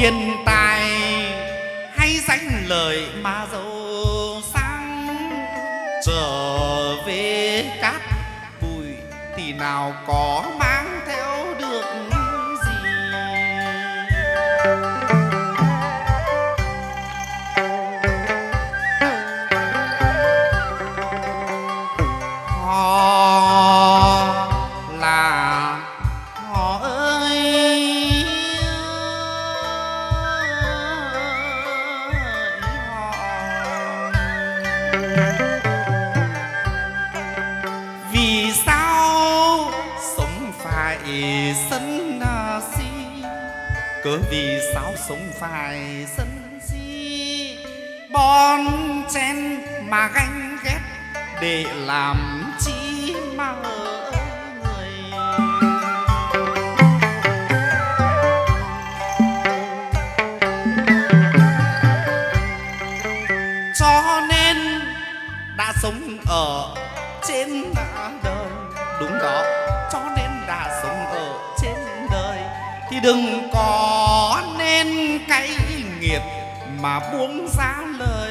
tiền tài, hay danh lời mà giàu sang. Trở về cát bụi thì nào có cớ vì sao sống phải dân si bon chen mà ganh ghét để làm chi mà ở người. Cho nên đã sống ở trên đời, đúng đó. Thì đừng có nên cái nghiệp mà buông ra lời.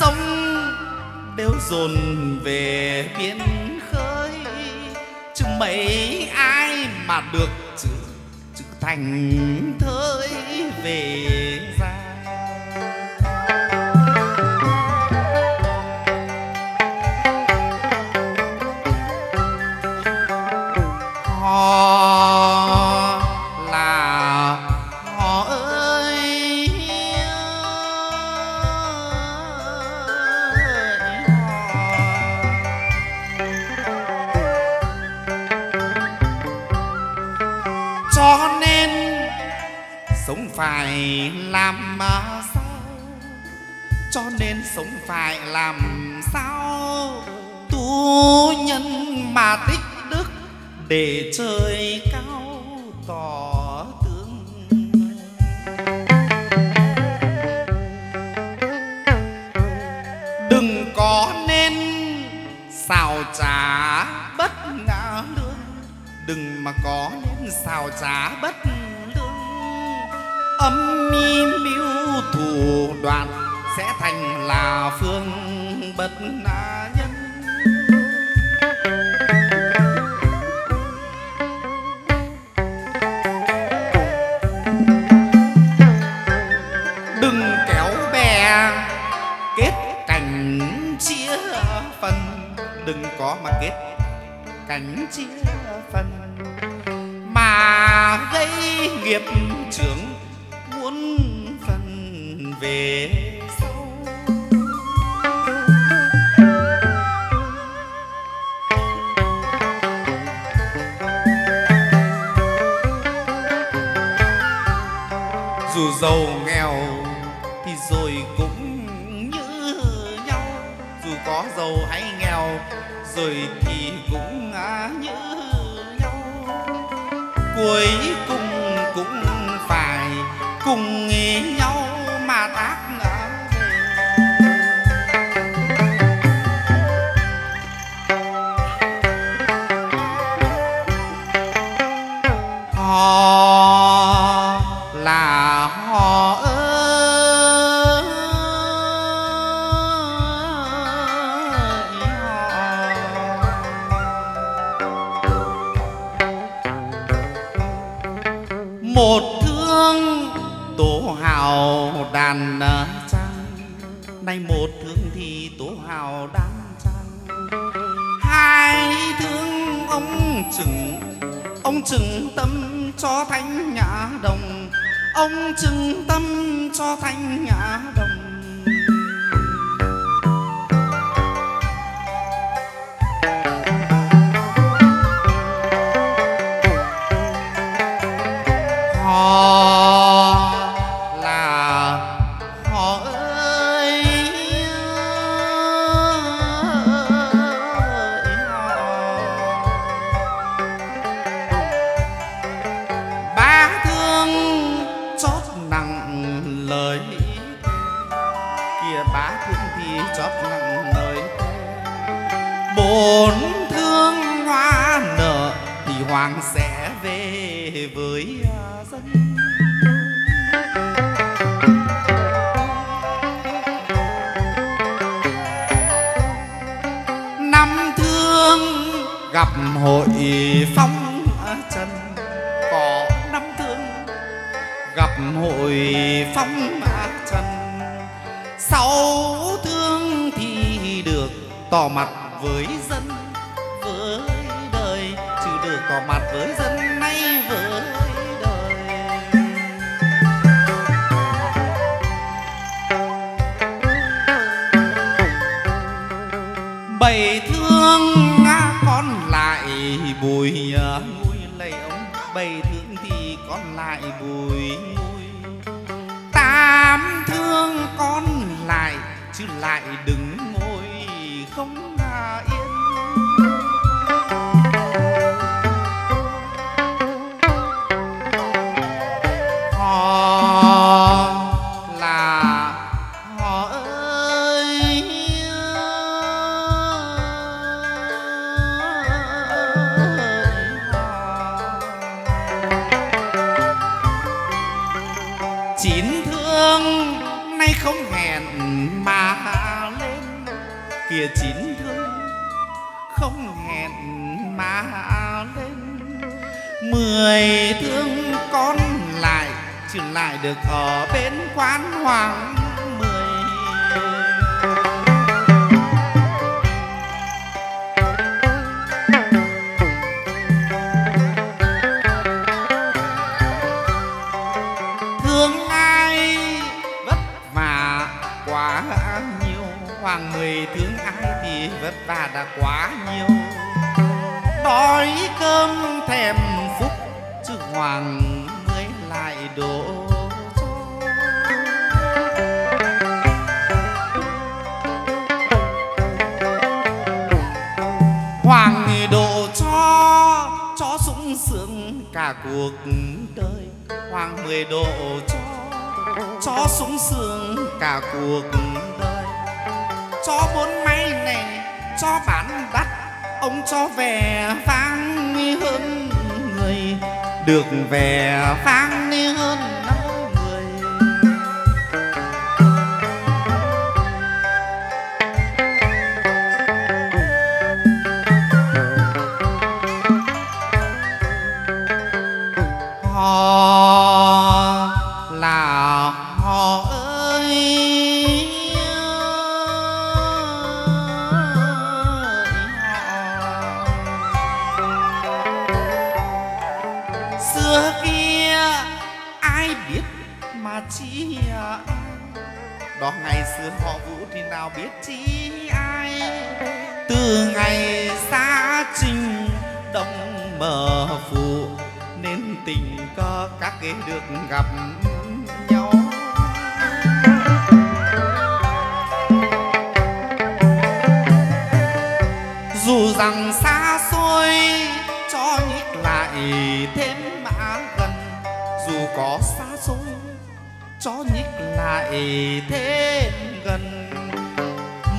Sông đều dồn về biển khơi. Chứ mấy ai mà được chữ chữ thành thơi về cho nên sống phải làm sao? Tu nhân mà tích đức để trời cao tỏ tướng đừng có nên xào trá đừng mà có nên xào trá bất lương. Âm mi mưu thủ đoạn sẽ thành là phương bất na nhân. Đừng kéo bè, kết cảnh chia phần. Đừng có mà kết cảnh chia phần. Mà gây nghiệp trưởng muốn phần về giàu nghèo thì rồi cũng như nhau. Dù có giàu hay nghèo, rồi thì cũng như nhau. Cuối cùng cũng phải cùng nhau mà tác gặp hội phong trần. Có năm thương, gặp hội phong trần. Sáu thương thì được tỏ mặt với dân, với đời. Chứ được tỏ mặt với dân nay với đời. Bảy bùi à, ngùi ông bày thương thì con lại bùi. Ngôi tám thương con lại chứ lại đừng ngồi không yên. Được ở bên quán hoàng. Cho bán đắt ông cho vẻ vang hơn người. Được vẻ vang hơn từ ngày xa trình đông mờ phụ, nên tình cờ các ghế được gặp nhau. Dù rằng xa xôi, cho nhích lại thêm mã gần, dù có xa xôi, cho nhích lại thêm gần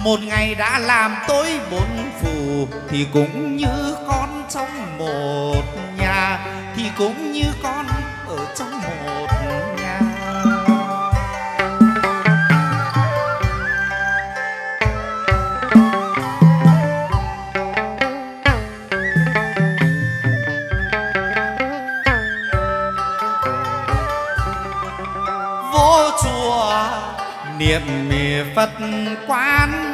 một ngày đã làm tối bốn phù, thì cũng như con trong một nhà, thì cũng như con ở trong một nhà. Vô chùa, niệm mì phật quán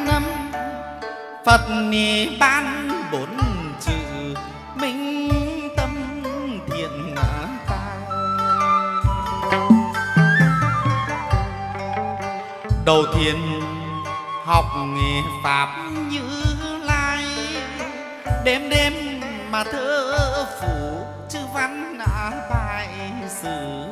phật ni ban bốn chữ minh tâm thiện tài đầu tiên học nghề pháp như lai, đêm đêm mà thơ phủ chữ văn đã bài sử.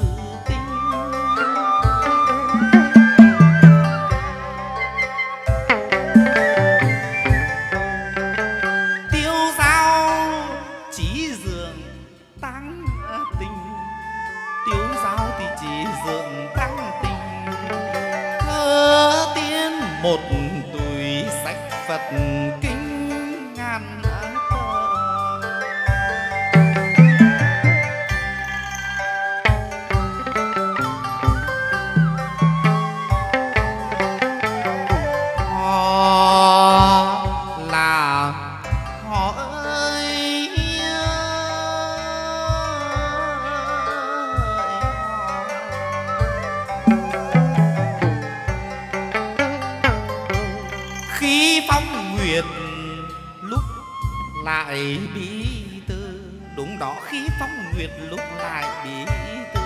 Lại bí tư. Đúng đó khí phong nguyệt lúc lại bí tư.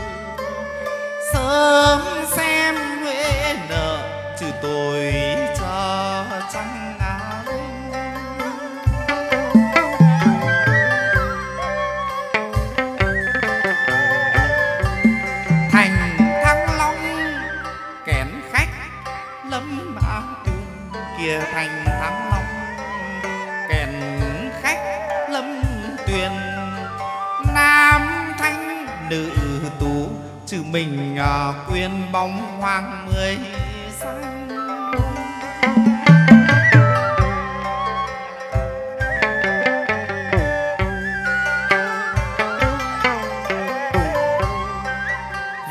Sớm xem huế nợ trừ tôi cho trăng áo. Thành thăng long, kén khách, lâm áo tường kia thành nữ tú chứ mình à, quyên bóng hoang mười. Xanh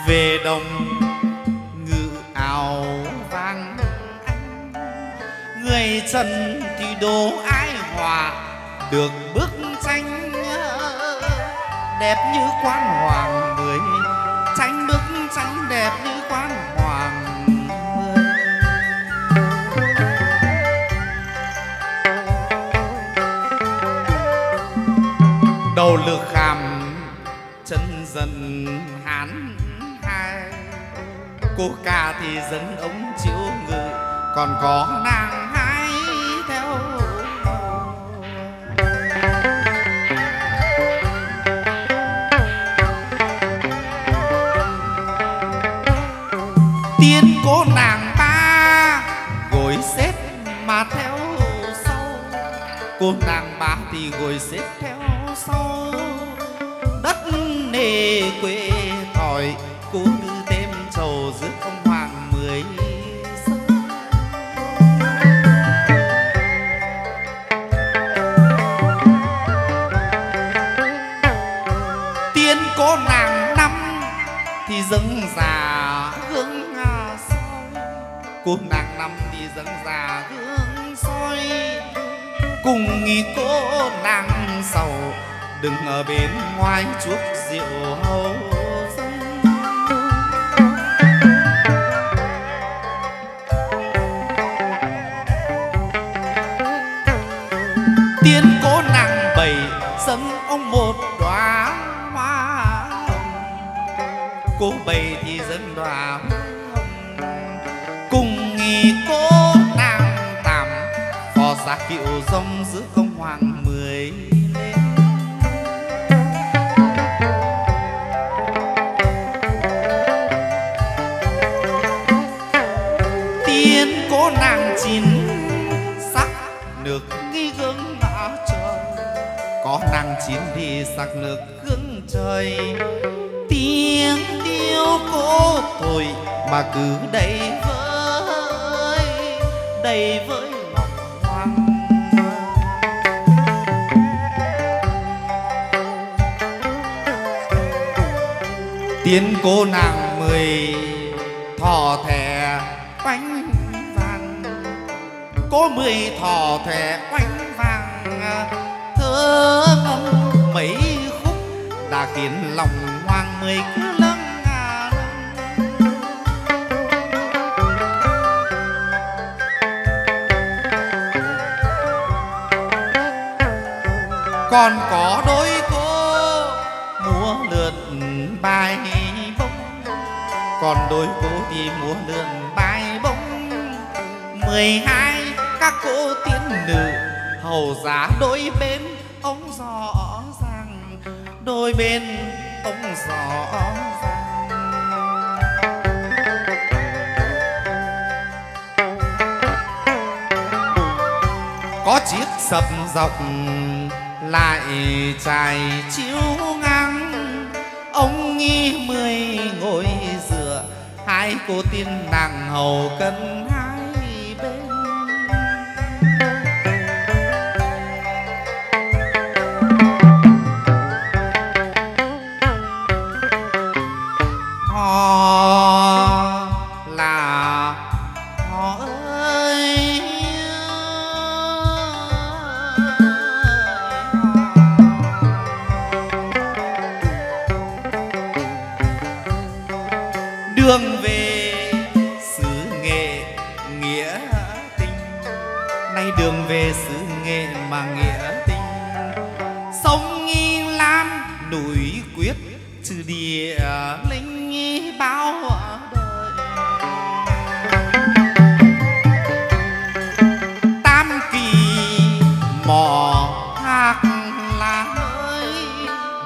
về đồng ngự ảo vang người trần thì đố ai hòa được bước đẹp như quan hoàng mười. Tranh bức tranh đẹp như quan hoàng mười. Đầu lược khảm chân dần hán hai. Cô ca thì dẫn ống chiếu ngự, còn có nàng ngồi xếp theo sau. Đất nề quê thỏi cố tư tem trầu giữa ông hoàng mười tiên có nàng năm, thì dâng già hướng sau cô nàng cùng nghi cô nàng sầu. Đừng ở bên ngoài chuốc rượu hầu tiên cố nàng bảy, dâng ông một đóa hoa hồng. Cô bảy thì dâng đóa hoa phò kiệu rong giữa công hoàng mười lên tiên cố nàng chín, sắc nước nghi gương ngã trời. Có nàng chín thì sắc nước gương trời. Tiếng tiêu cô thôi mà cứ đầy vơi đầy vơi tiên cô nàng mười, thò thẻ bánh vàng. Có mười thò thẻ bánh vàng, thơ ngâm mấy khúc đã khiến lòng hoàng mười cứ lâng còn có đôi cô còn đôi cô thì múa lượn bài bông. Mười hai các cô tiên nữ, hầu giá đôi bên, ông rõ ràng. Đôi bên, ông rõ ràng. Có chiếc sập dọc lại trải chiếu ngang. Ông nghi mười ngồi hai cô tiên nàng hầu cân?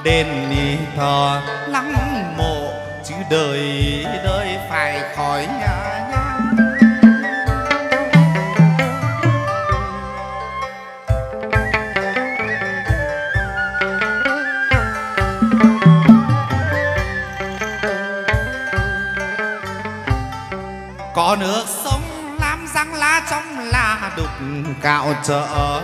Đền ni thờ lăng mộ chứ đời đời phải khỏi nhà nhang có nước sông lam răng lá trong là đục cạo chợ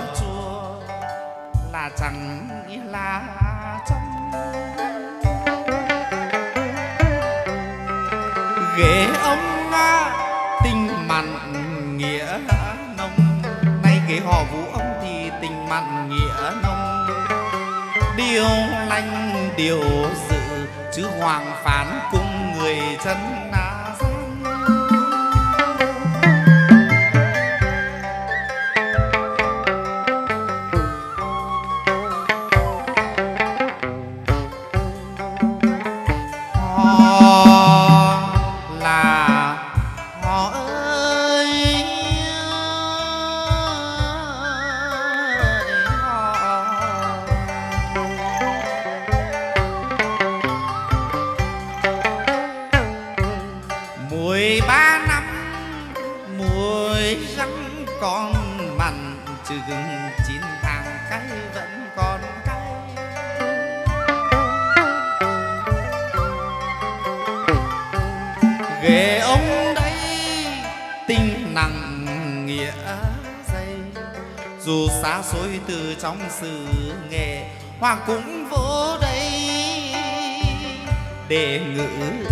điều lành điều dự chứ hoàng phán cùng người chân nào? Ghế ông đây tình nặng nghĩa dày. Dù xa xôi từ trong sự nghề hoàng cũng vô đây để ngữ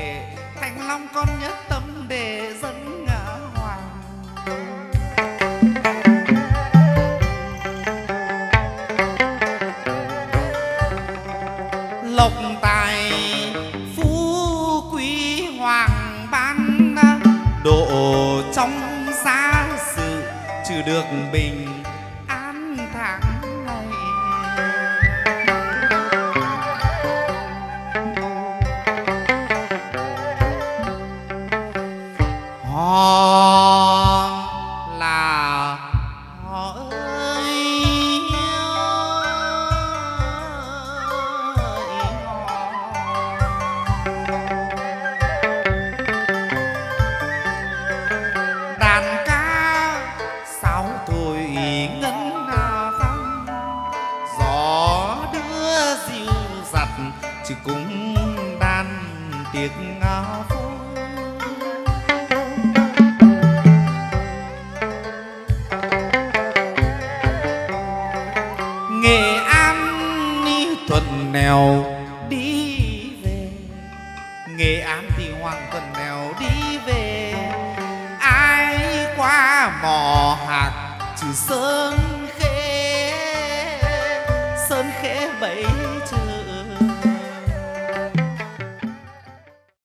về thanh long con nhất tâm để dân ngã hoàng. Lộc tài phú quý hoàng ban, độ trong xa sự trừ được bình